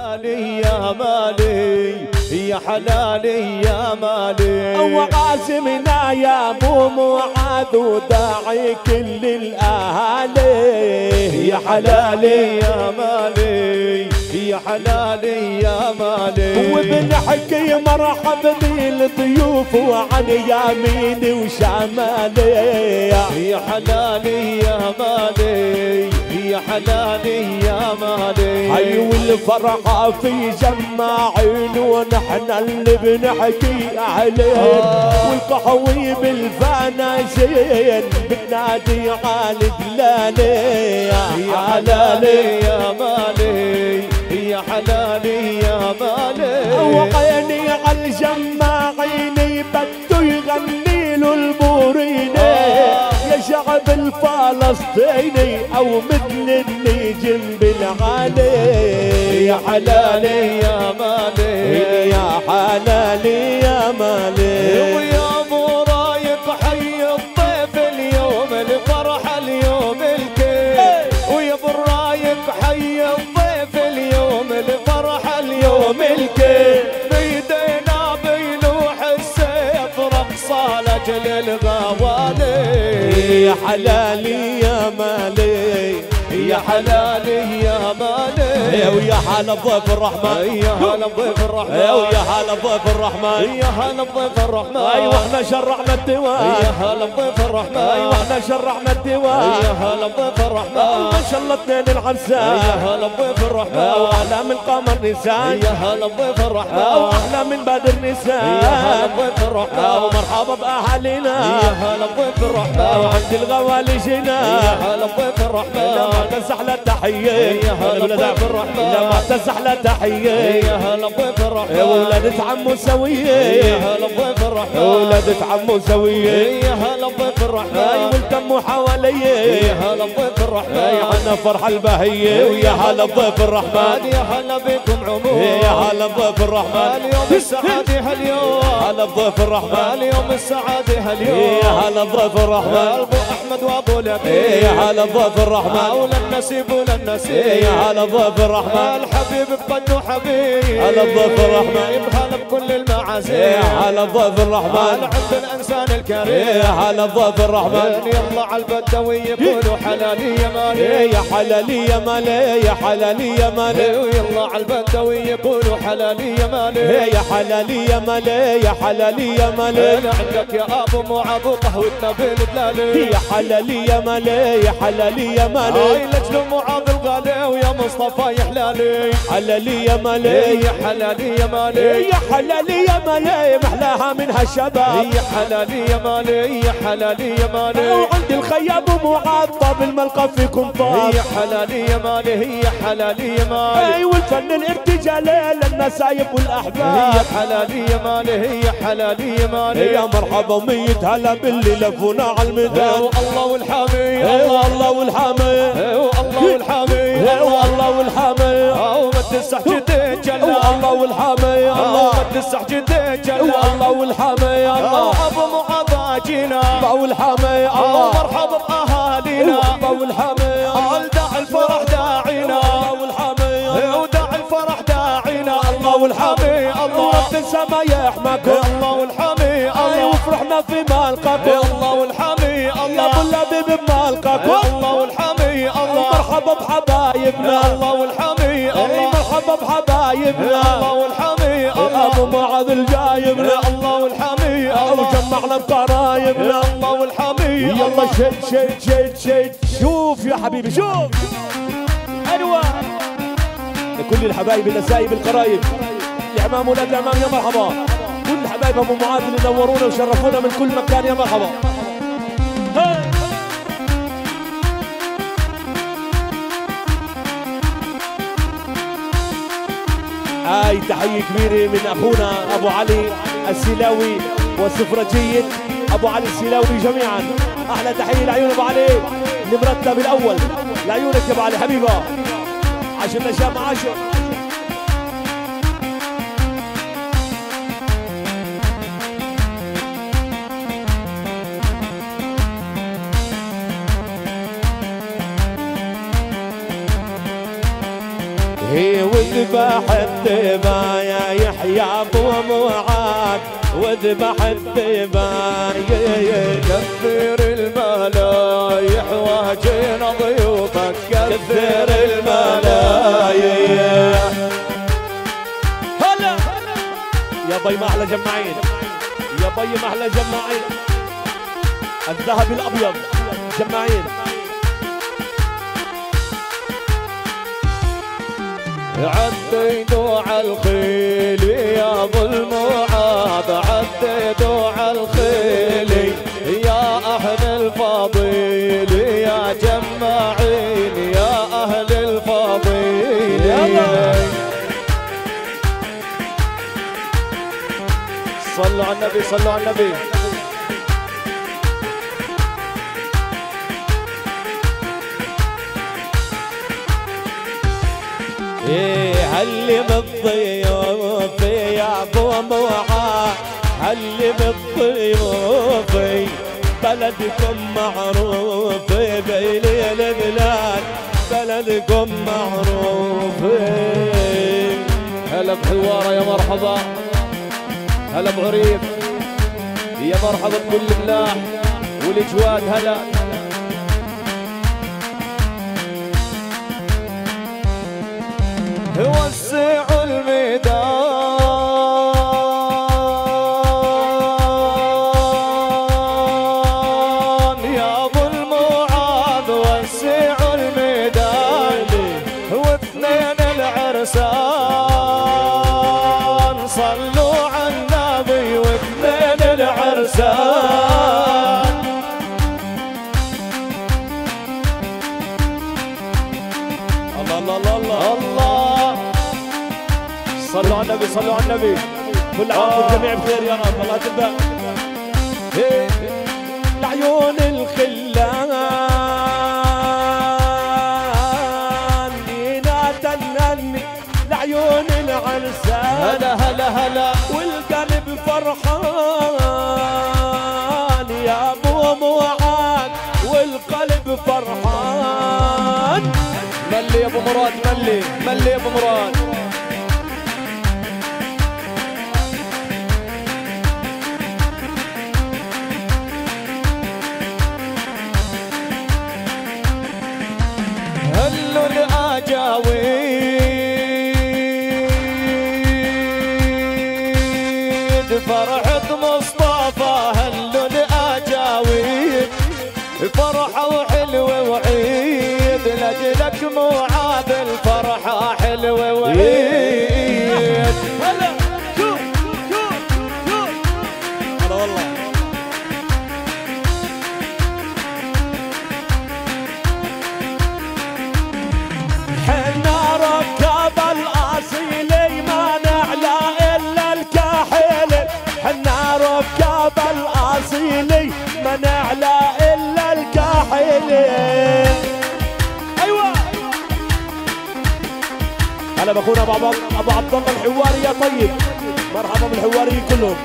حلالي يا مالي يا حلالي يا مالي. وقاسمنا يا ابو معاذ وداعي كل الأهالي. يا حلالي يا مالي يا حلالي يا مالي. وبنحكي مرحب بالضيوف وعن يميني وشمالي. يا حلالي يا مالي. يا حلالي يا مالي. هاي والفرحة في جماعين ونحن اللي بنحكي عليه والقهوي بالفناجين بنادي على دلالي يا حلالي يا مالي. يا حلالي يا مالي. وقيني على الجماعين بدو يغني له البوريني يا شعب الفلسطيني أو مثل النجم بالعالي يا حلالي يا مالي. يا حلالي يا مالي. حلالي يا مالي. يا حلالي يا مالي ويا حال الضيف الرحمن يا هلا بضيف الرحمن ويا حال الضيف الرحمن يا هلا بضيف الرحمن أيوه إحنا شرعنا الديوان يا هلا بضيف الرحمن أيوه إحنا شرعنا الديوان يا هلا بضيف الرحمن ما شاء الله اثنين يا العرسان هلا بضيف الرحمن واحلى من قمر نسان يا هلا بضيف الرحمن واحلى من بدر يا هلا نسان بضيف الرحمن ومرحبا باهالينا يا هلا بضيف الرحمن وعند الغوالي يا جينا هلا بضيف الرحمن تسح له تحية يا هلا بضيف الرحمن. لما تسح له تحية. يا هلا بضيف الرحمن. ولادة عمو يا سوية. هلا بضيف الرحمن. ولادة عمو سوية. يا هلا بضيف الرحمن. والتموا يا حواليا هلا بضيف الرحمن. عنا فرحة البهية. ويا هلا ضيف الرحمن. يا هلا بكم عموم. يا هلا ضيف الرحمن. اليوم السعادة هاليوم. هلا ضيف الرحمن. اليوم السعادة يا هاليوم هلا ضيف الرحمن. أبو أحمد وأبو لبيب. يا هلا ضيف الرحمن. ولا النسيب يا هلا ضيف الرحمن. الحبيب بقنو حبيب. هلا بضيف الرحمن. هلا بكل المعازيم يا هلا ضيف هلا الرحمن عند الانسان الكريم يا هلا ضيف الرحمن يلا على البدوي يقولوا حلالي يا مالي يا حلالي يا مالي يا حلالي يا مالي يلا على البدوي يقولوا حلالي يا مالي يا حلالي يا مالي يا حلالي يا مالي أنا عندك يا ابو معاذ قهوتنا بالدلالي يا حلالي يا مالي يا حلالي يا هاي مالي لجل معاذ الغالي ويا مصطفى يا حلالي حلالي يا مالي يا حلالي يا مالي يا حلالي يا مالي محلاها منها الشباب. يا حلالي يا مالي يا حلالي يا مالي. وعند الخياب معطب الملقى فيكم طاب يا حلالي يا مالي يا حلالي يا مالي. أي والفن الارتجالي للنسايب يا والأحباب. حلالي يا مالي يا حلالي يا مالي. يا مرحبا وميت هلا باللي لفونا على الميدان. الله والحامي الله. والحامي. الله والحامي الله. والحامي جل أيوه الله والحامي الله ما تستحجد جل أيوه الله والحامي الله ابو الله والحامي يا الله مرحبا باهالينا أيوه الله والحامي يا الله الفرح داعينا يا الله وداع الفرح داعينا الله والحامي الله رب السما يحماكم الله والحامي الله وفرحنا في ملقاكم الله والحامي ابو الله اللبيب بملقاكم الله والحامي الله مرحبا بحبايبنا الله والحامي الله والحامي الله. أبو معاذ الله والحامي الله. وجمعنا بقرايبنا الله والحامي يلا شد شد شد شد شوف يا حبيبي شوف. أيوه. لكل الحبايب النسايب القرايب. الامام ولاد الإمام يا مرحبا. كل حبايب أبو معاذ اللي نورونا وشرفونا من كل مكان يا مرحبا. هاي تحية كبيرة من أخونا أبو علي السلاوي والسفرجية أبو علي السلاوي جميعا. أحلى تحية لعيون أبو علي المرتب الأول. لعيونك يا أبو علي حبيبة. عشان نشام عاشر والذباب واذبح الدبايا يحيى أبو معاذ واذبح الدبايا كثر الملايح واجينا ضيوفك كثر الملايح. هلا! يا بي ما أحلى جماعين يا بي ما أحلى جماعين. الذهب الأبيض جماعين. عديتوا على الخيل يا أبو المعاذ عديتوا على الخيل. يا أهل الفضيل يا جماعين يا أهل الفضيل. صلوا على النبي صلوا على النبي. إيه هاللي بالضيوف يا أبو معاذ هاللي بالضيوف بلدكم معروف بليل البلاد. بلدكم معروف هلا بحوارة يا مرحبا. هلا بعريف يا مرحبا بكل الملاح والأجواد هلا. وسعوا الميدان. يا وسعوا الميدان واثنين العرسان. صلوا على النبي واثنين العرسان. الله الله الله الله. صلوا على النبي صلوا على النبي. كل عام والجميع بخير يا رب. الله تبارك لعيون الخلان. دينا تنني لعيون العرسان. هلا هلا هلا. والقلب فرحان. يا أبو معاذ والقلب فرحان. ملي يا أبو مراد ملي ملي يا أبو مراد. هلا باخونا أبو عبد الله الحواري يا طيب. مرحبا بالحواريين كلهم.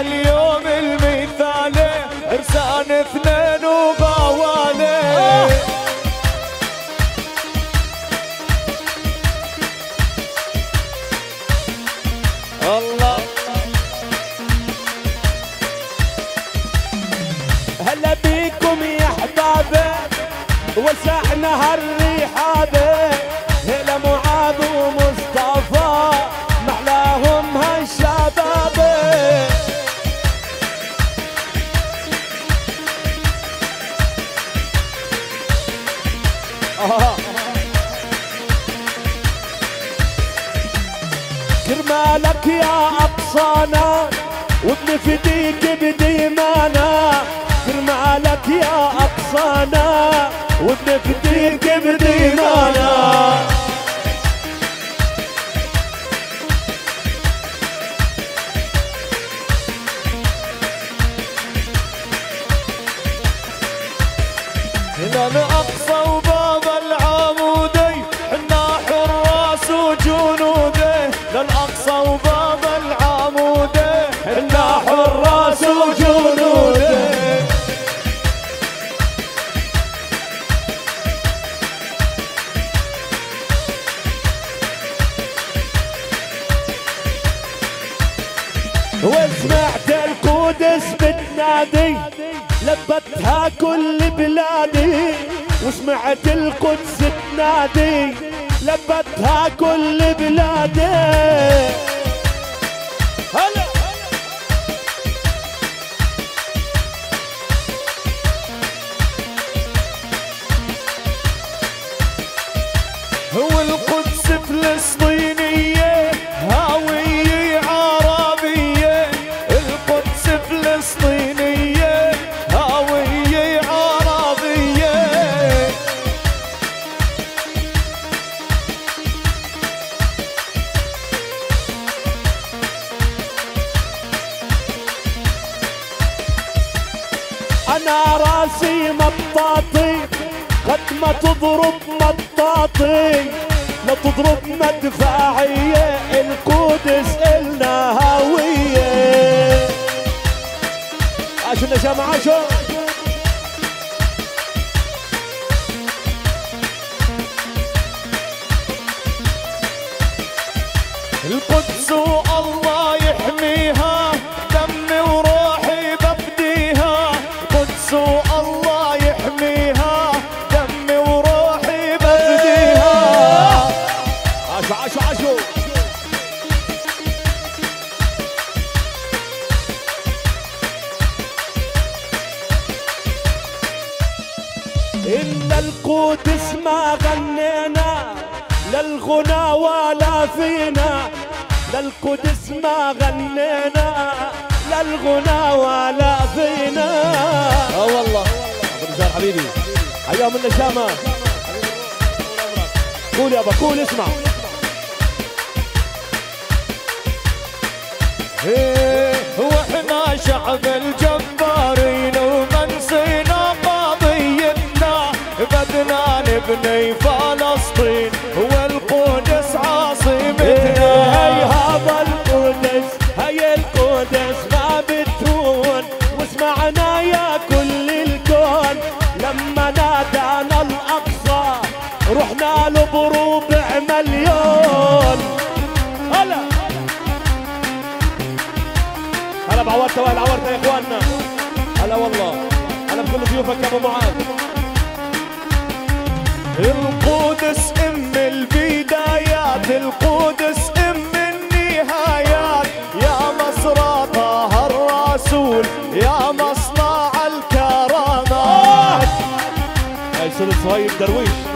اليوم المثالي إرسان اثنين وغوالي الله. هلا بيكم يا احبابي وسعنا يا أقصانا وبنفديك بديمانا كرمالك يا أقصانا وبنفديك بديمانا إلى وسمعت القدس بتنادي لبتها كل بلادي. وسمعت القدس تنادي لبتها كل بلادي. تضرب مدفعية القدس إلنا هوية عاشوا النشامة عاشوا القدس للقدس ما غنينا للغنى ولا فينا آه والله. أبو نزار حبيبي. حياهم النشامه قول يابا قول اسمع. إيه وإحنا شعب الجبارين وما نسينا قضيتنا بدنا نبني فلسطين. واسمعنا يا كل الكون. لما نادانا الأقصى رحنا له بربع مليون. هلا. هلا بعورته وهلا عورته يا إخواننا؟ هلا والله. هلا بكل ضيوفك يا أبو معاذ. القدس أم البدايات القدس صهيب درويش.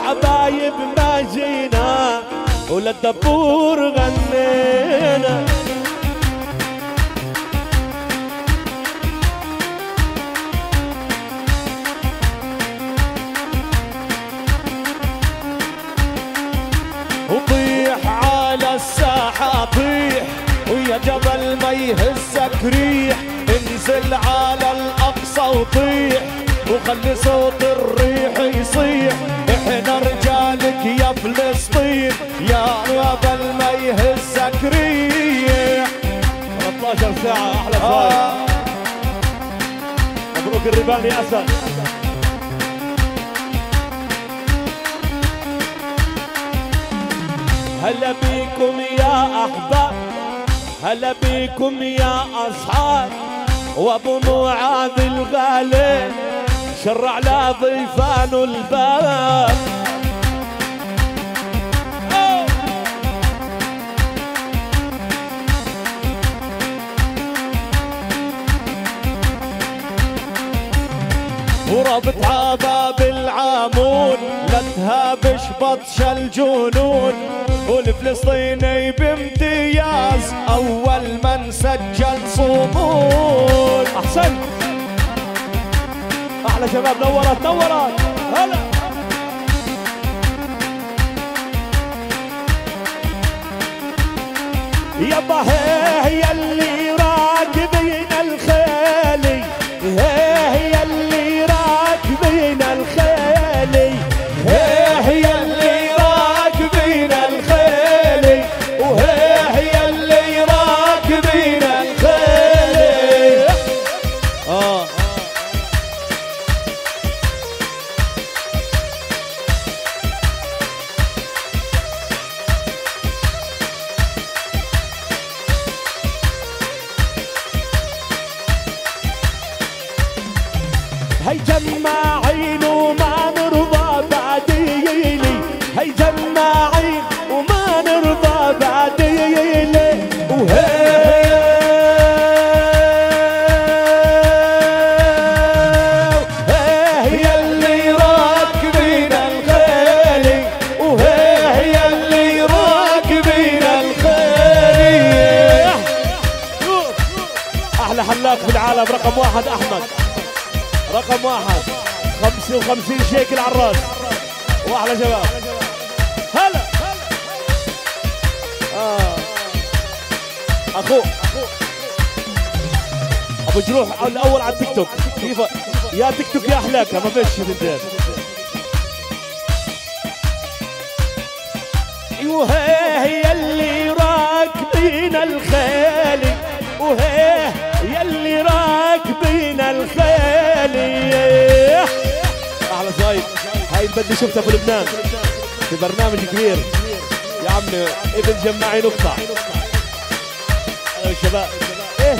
الحبايب ما جينا وللدبور غنينا. وطيح على الساحة طيح ويا جبل ما يهزك ريح انزل على الأقصى وطيح وخلي صوت الريح يصيح. مبروك الريباني أسد. هلا بيكم يا أحباب هلا بيكم يا أصحاب. وأبو معاذ الغالي. شرع لا ضيفان الباب. وربط عباب العامون لا تهابش بطش الجنون. والفلسطيني بامتياز أول من سجل صمود. أحسن. أحلى شباب نورت نورت. هلا. يابا هي اللي العالم رقم واحد أحمد. رقم واحد. 55 شيكل على الراس واحلى شباب. هلا. آه. اخوه أبو جروح الأول على التيك توك. كيف؟ يا تيك توك يا أحلاك. ما فيش اثنين أيوه هي اللي راكبين الخيل. وهي الخيل أحلى صايب هاي بدي شفتها في لبنان. في برنامج كبير. يا عمي ابن جماعي نقطع هلا الشباب إيه.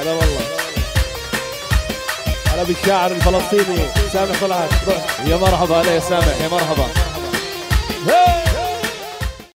هلا والله. هلا بالشاعر الفلسطيني سامح طلعت يا مرحبا يا سامح. يا مرحبا.